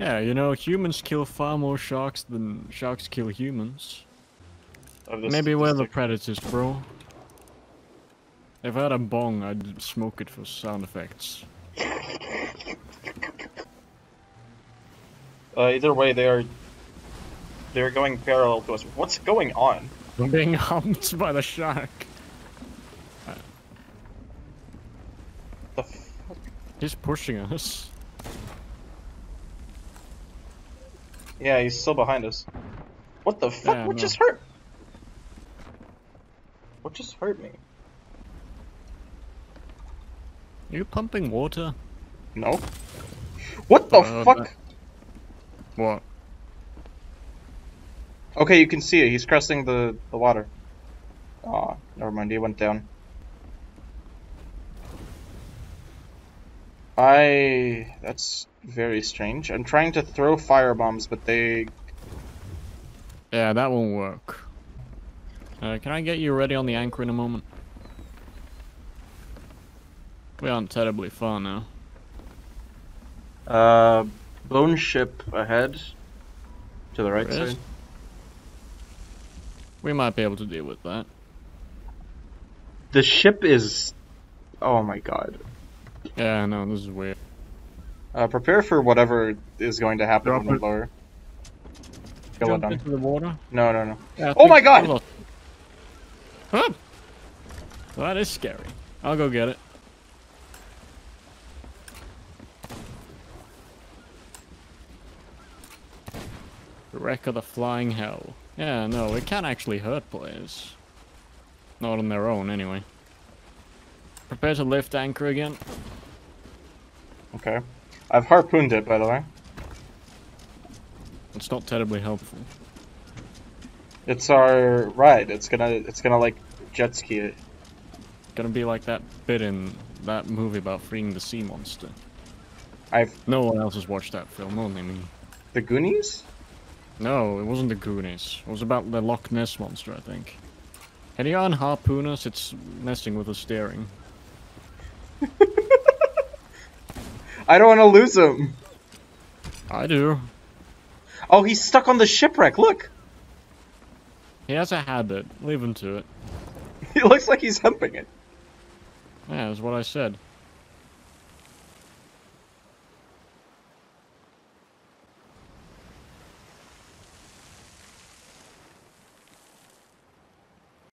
Yeah, you know, humans kill far more sharks than sharks kill humans. Maybe we're the predators, bro. If I had a bong, I'd smoke it for sound effects. Uh, either way, they are. They're going parallel to us. What's going on? I'm being humped by the shark. The fuck? He's pushing us. Yeah, he's still behind us. What the fuck? Yeah, what no. just hurt? What just hurt me? Are you pumping water? No. What the Uh, fuck? that- What? Okay, you can see it. He's cresting the, the water. Aw, never mind. He went down. I... That's very strange. I'm trying to throw fire bombs, but they... Yeah, that won't work. Uh, can I get you ready on the anchor in a moment? We aren't terribly far now. Uh, bone ship ahead. To the right There is? side. We might be able to deal with that. The ship is... Oh my god. Yeah, no, this is weird. Uh, prepare for whatever is going to happen Drop when we lower. Jump into the water. No, no, no. Yeah, Oh my God! Hold on. Huh? That is scary. I'll go get it. The wreck of the flying hell. Yeah, no, it can actually hurt players. Not on their own, anyway. Prepare to lift anchor again. Okay. I've harpooned it, by the way. It's not terribly helpful. It's our ride. It's gonna, it's gonna like jet ski it. Gonna be like that bit in that movie about freeing the sea monster. I've No one else has watched that film, only me. the Goonies. No, it wasn't the Goonies. It was about the Loch Ness monster, I think. Can you unharpoon us? It's messing with the steering. I don't want to lose him. I do. Oh, he's stuck on the shipwreck. Look, He has a habit. Leave him to it. he looks like he's humping it. Yeah, that's what I said.